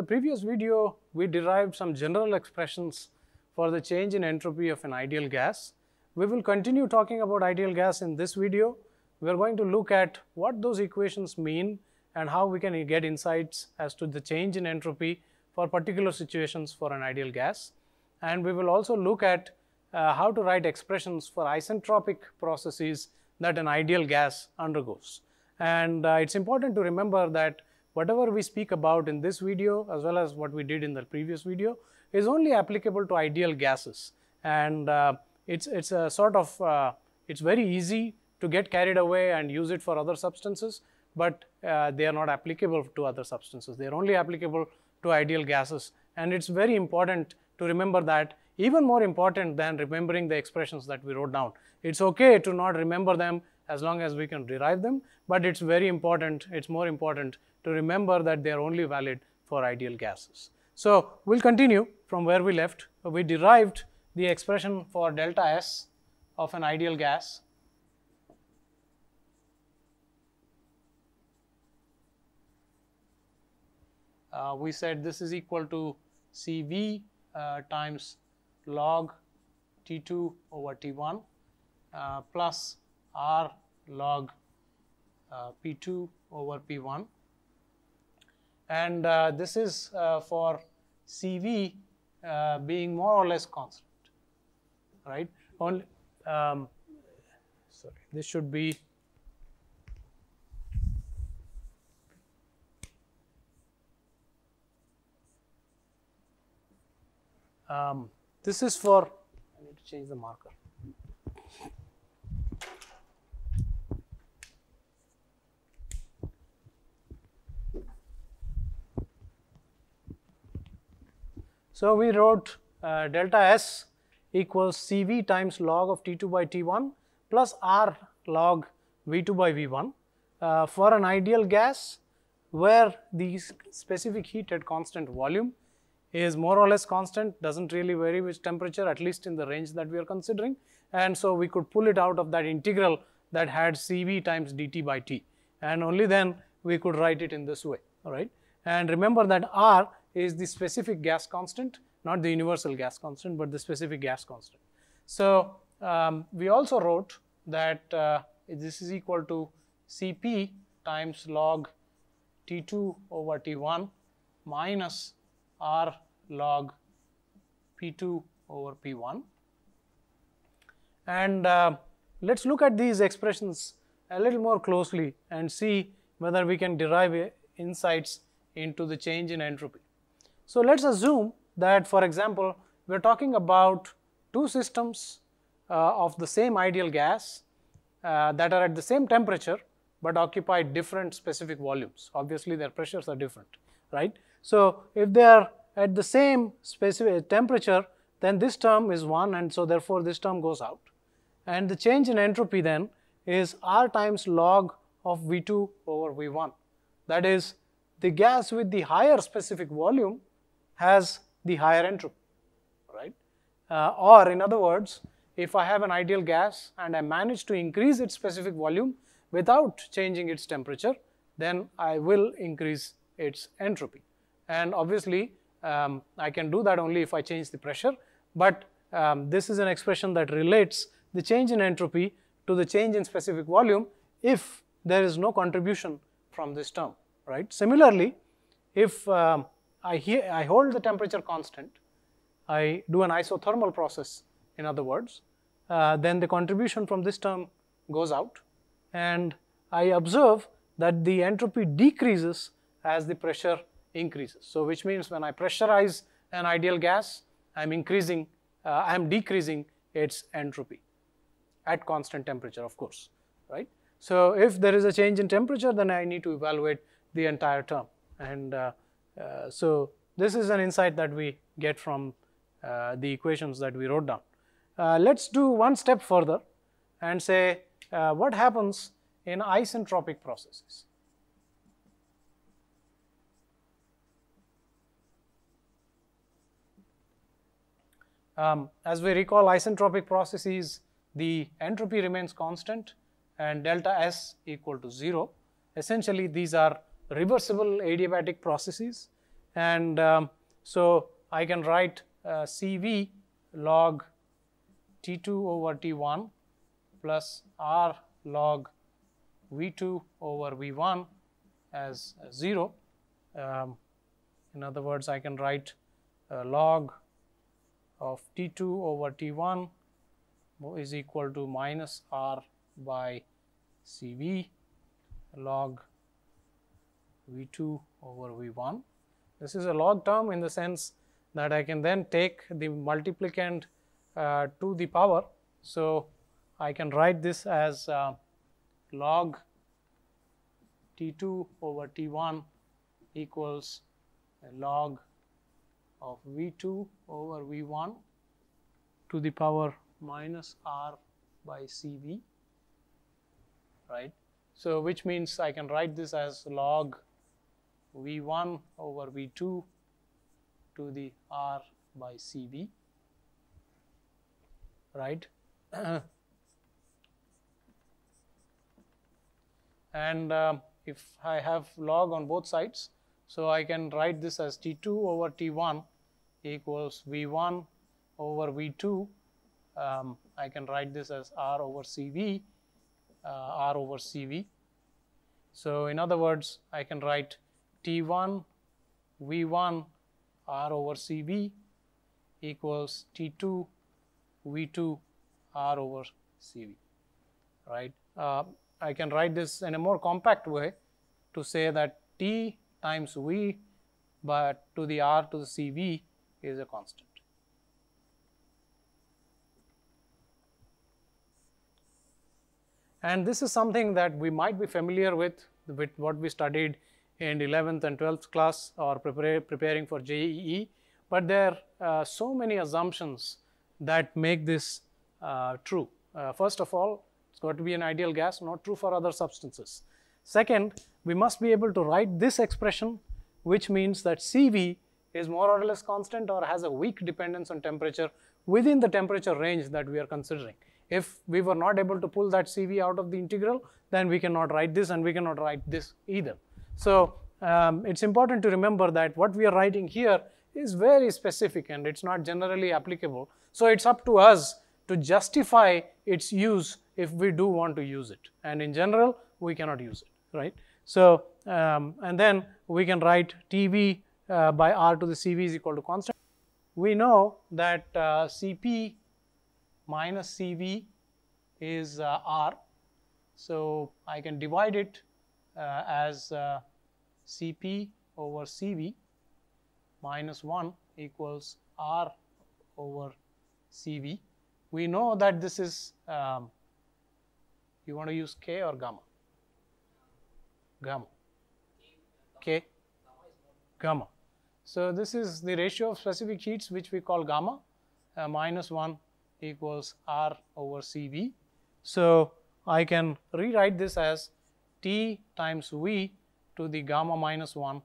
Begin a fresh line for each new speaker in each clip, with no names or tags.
the previous video, we derived some general expressions for the change in entropy of an ideal gas. We will continue talking about ideal gas in this video. We are going to look at what those equations mean and how we can get insights as to the change in entropy for particular situations for an ideal gas. And we will also look at uh, how to write expressions for isentropic processes that an ideal gas undergoes. And uh, it's important to remember that whatever we speak about in this video as well as what we did in the previous video is only applicable to ideal gases. And uh, it's, it's a sort of, uh, it's very easy to get carried away and use it for other substances, but uh, they are not applicable to other substances. They are only applicable to ideal gases. And it's very important to remember that even more important than remembering the expressions that we wrote down. It's okay to not remember them as long as we can derive them, but it's very important, it's more important to remember that they are only valid for ideal gases. So, we will continue from where we left. We derived the expression for delta S of an ideal gas uh, we said this is equal to Cv uh, times log T2 over T1 uh, plus R log uh, P2 over P1 and uh, this is uh, for Cv being more or less constant right only um, sorry this should be Um, this is for, I need to change the marker. So, we wrote uh, delta S equals Cv times log of T2 by T1 plus R log V2 by V1 uh, for an ideal gas where the specific heat at constant volume is more or less constant, doesn't really vary with temperature, at least in the range that we are considering. And so we could pull it out of that integral that had Cv times dt by t. And only then we could write it in this way, all right. And remember that R is the specific gas constant, not the universal gas constant, but the specific gas constant. So um, we also wrote that uh, this is equal to Cp times log T2 over T1 minus r log p2 over p1. And uh, let us look at these expressions a little more closely and see whether we can derive insights into the change in entropy. So, let us assume that for example, we are talking about two systems uh, of the same ideal gas uh, that are at the same temperature, but occupy different specific volumes. Obviously, their pressures are different, right. So, if they are at the same specific temperature, then this term is 1 and so therefore, this term goes out. And the change in entropy then is R times log of V2 over V1. That is, the gas with the higher specific volume has the higher entropy, right? Uh, or in other words, if I have an ideal gas and I manage to increase its specific volume without changing its temperature, then I will increase its entropy and obviously um, I can do that only if I change the pressure, but um, this is an expression that relates the change in entropy to the change in specific volume if there is no contribution from this term, right. Similarly, if um, I, I hold the temperature constant, I do an isothermal process in other words, uh, then the contribution from this term goes out and I observe that the entropy decreases as the pressure increases. So, which means when I pressurize an ideal gas, I am increasing, uh, I am decreasing its entropy at constant temperature of course, right. So, if there is a change in temperature then I need to evaluate the entire term and uh, so this is an insight that we get from uh, the equations that we wrote down. Uh, let us do one step further and say uh, what happens in isentropic processes. Um, as we recall isentropic processes, the entropy remains constant and delta S equal to 0. Essentially, these are reversible adiabatic processes and um, so I can write uh, CV log T2 over T1 plus R log V2 over V1 as 0. Um, in other words, I can write log of T2 over T1 is equal to minus R by CV log V2 over V1. This is a log term in the sense that I can then take the multiplicand uh, to the power. So, I can write this as uh, log T2 over T1 equals log of V2 over V1 to the power minus R by CV, right. So, which means I can write this as log V1 over V2 to the R by CV, right. and uh, if I have log on both sides, so I can write this as T2 over T1 equals V1 over V2. Um, I can write this as R over CV, uh, R over CV. So, in other words, I can write T1 V1 R over CV equals T2 V2 R over CV, right. Uh, I can write this in a more compact way to say that T times V but to the R to the CV is a constant. And this is something that we might be familiar with, with what we studied in 11th and 12th class or prepare, preparing for JEE, but there are uh, so many assumptions that make this uh, true. Uh, first of all, it's got to be an ideal gas, not true for other substances. Second, we must be able to write this expression, which means that CV is more or less constant or has a weak dependence on temperature within the temperature range that we are considering. If we were not able to pull that CV out of the integral, then we cannot write this and we cannot write this either. So, um, it's important to remember that what we are writing here is very specific and it's not generally applicable. So, it's up to us to justify its use if we do want to use it and in general we cannot use it, right. So, um, and then we can write TV uh, by R to the CV is equal to constant. We know that uh, Cp minus Cv is uh, R. So, I can divide it uh, as uh, Cp over Cv minus 1 equals R over Cv. We know that this is, um, you want to use K or gamma? Gamma. K? Gamma. So, this is the ratio of specific heats which we call gamma uh, minus 1 equals R over CV. So, I can rewrite this as T times V to the gamma minus 1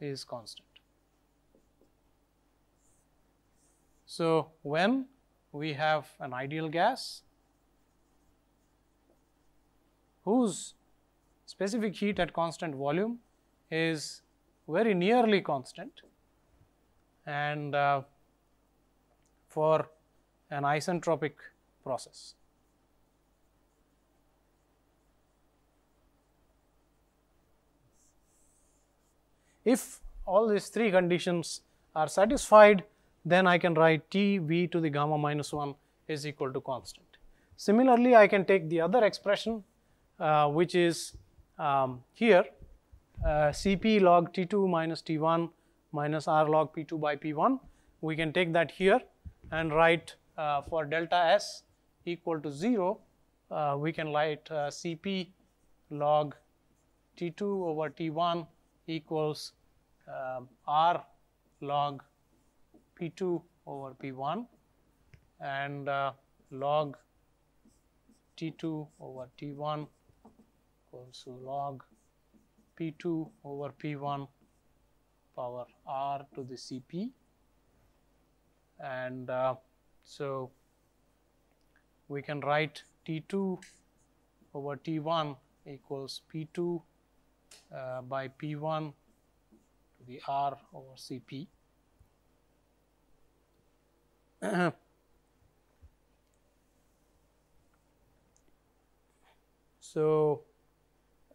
is constant. So, when we have an ideal gas whose specific heat at constant volume is very nearly constant and uh, for an isentropic process. If all these three conditions are satisfied, then I can write T V to the gamma minus 1 is equal to constant. Similarly, I can take the other expression uh, which is um, here uh, Cp log T2 minus T1 minus R log P2 by P1. We can take that here and write uh, for delta S equal to 0, uh, we can write uh, Cp log T2 over T1 equals um, R log P2 over P1 and uh, log T2 over T1 equals to log P2 over P1 power R to the Cp and uh, so we can write T2 over T1 equals P2 uh, by P1 to the R over Cp. so,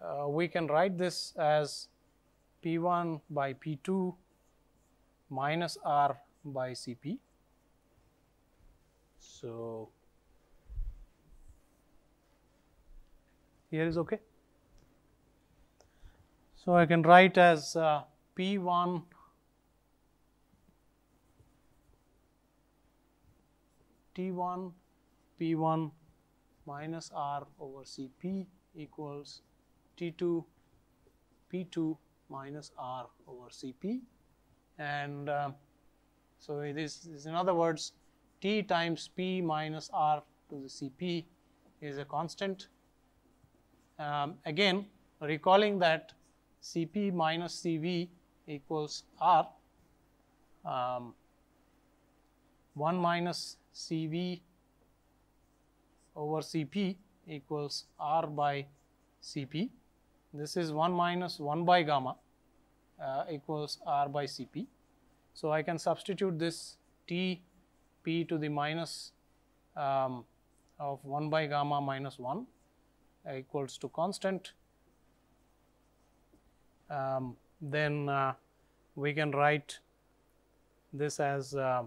uh, we can write this as P1 by P2 minus R by Cp. So, here is okay. So, I can write as uh, P1 T1 P1 minus R over Cp equals T2 P2 minus R over Cp and uh, so this is in other words T times P minus R to the Cp is a constant. Um, again recalling that Cp minus Cv equals R um, 1 minus Cv over Cp equals R by Cp. This is 1 minus 1 by gamma uh, equals R by Cp. So, I can substitute this T p to the minus um, of 1 by gamma minus 1 uh, equals to constant. Um, then uh, we can write this as uh,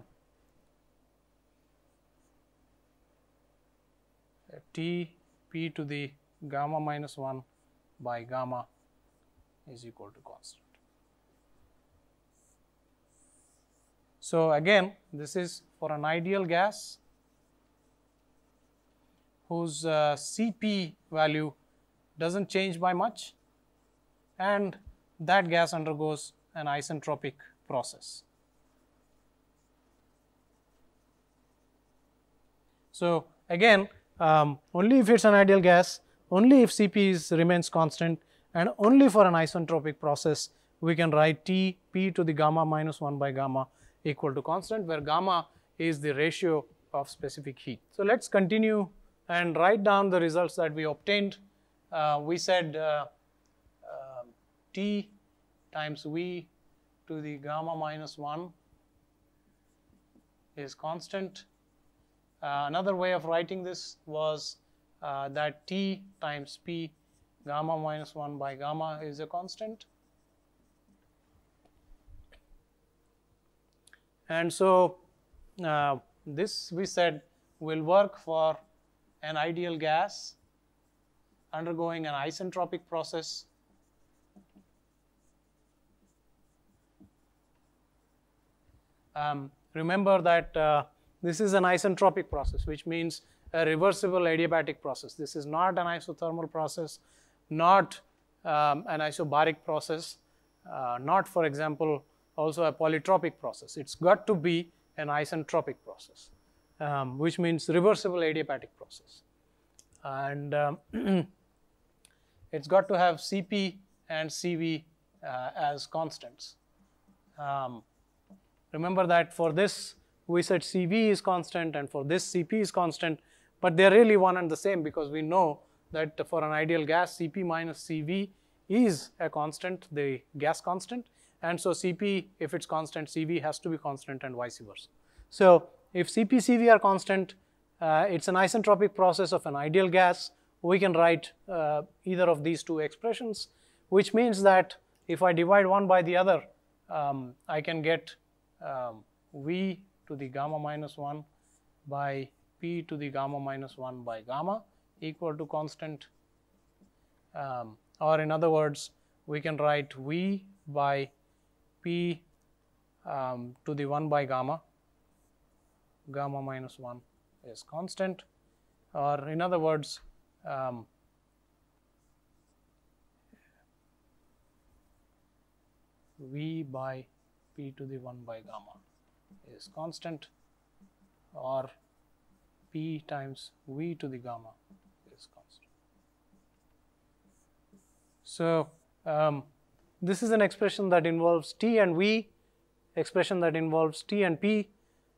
T p to the gamma minus 1 by gamma is equal to constant. So, again this is for an ideal gas whose uh, Cp value does not change by much and that gas undergoes an isentropic process. So, again um, only if it is an ideal gas, only if Cp is remains constant and only for an isentropic process we can write T p to the gamma minus 1 by gamma equal to constant where gamma is the ratio of specific heat. So, let us continue and write down the results that we obtained. Uh, we said uh, T times V to the gamma minus 1 is constant. Uh, another way of writing this was uh, that T times P gamma minus 1 by gamma is a constant. And so, uh, this we said will work for an ideal gas undergoing an isentropic process um, remember that uh, this is an isentropic process which means a reversible adiabatic process. This is not an isothermal process, not um, an isobaric process, uh, not for example also a polytropic process. It's got to be an isentropic process, um, which means reversible adiabatic process. And um, it's got to have Cp and Cv uh, as constants. Um, remember that for this we said Cv is constant and for this Cp is constant, but they are really one and the same because we know that for an ideal gas Cp minus Cv is a constant, the gas constant, and so Cp if it is constant Cv has to be constant and vice versa. So, if Cp Cv are constant uh, it is an isentropic process of an ideal gas we can write uh, either of these two expressions which means that if I divide one by the other um, I can get um, V to the gamma minus 1 by P to the gamma minus 1 by gamma equal to constant. Um, or in other words we can write V by p um, to the 1 by gamma, gamma minus 1 is constant. Or in other words um, V by p to the 1 by gamma is constant or p times V to the gamma is constant. So, um, this is an expression that involves T and V, expression that involves T and P,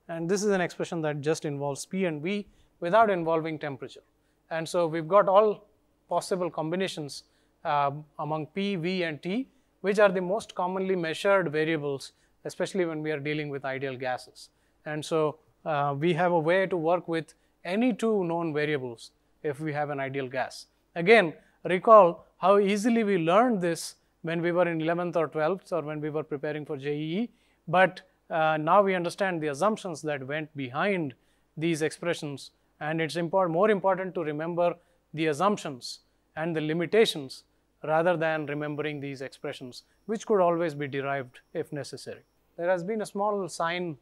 and this is an expression that just involves P and V without involving temperature. And so, we have got all possible combinations uh, among P, V and T which are the most commonly measured variables, especially when we are dealing with ideal gases. And so uh, we have a way to work with any two known variables if we have an ideal gas. Again, recall how easily we learned this when we were in 11th or 12th or when we were preparing for JEE, but uh, now we understand the assumptions that went behind these expressions and it's important, more important to remember the assumptions and the limitations rather than remembering these expressions which could always be derived if necessary. There has been a small sign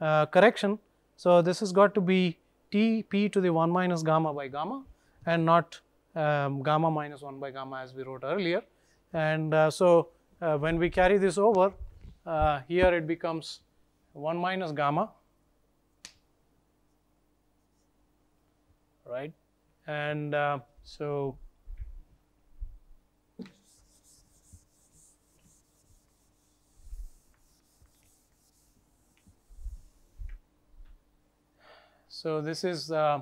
uh, correction. So, this has got to be T p to the 1 minus gamma by gamma and not um, gamma minus 1 by gamma as we wrote earlier. And uh, so, uh, when we carry this over uh, here it becomes 1 minus gamma right and uh, so so this is uh,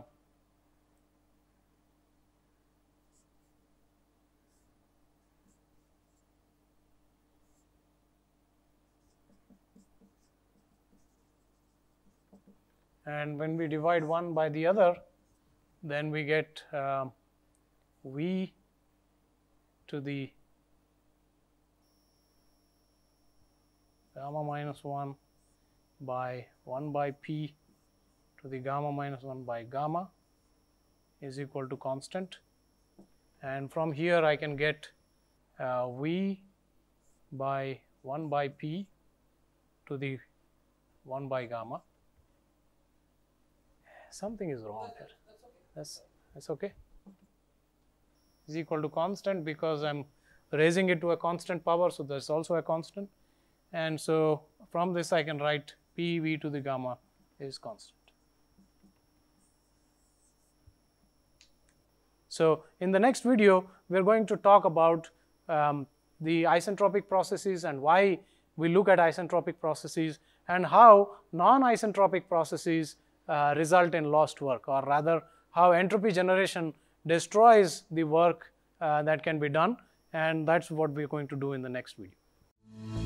and when we divide one by the other then we get uh, V to the gamma minus 1 by 1 by P to the gamma minus 1 by gamma is equal to constant. And from here I can get uh, V by 1 by P to the 1 by gamma. Something is wrong here. that's that's okay. Is equal to constant because I'm raising it to a constant power so that's also a constant. And so from this I can write PV to the gamma is constant. So in the next video we are going to talk about um, the isentropic processes and why we look at isentropic processes and how non-isentropic processes uh, result in lost work or rather how entropy generation destroys the work uh, that can be done and that's what we're going to do in the next video.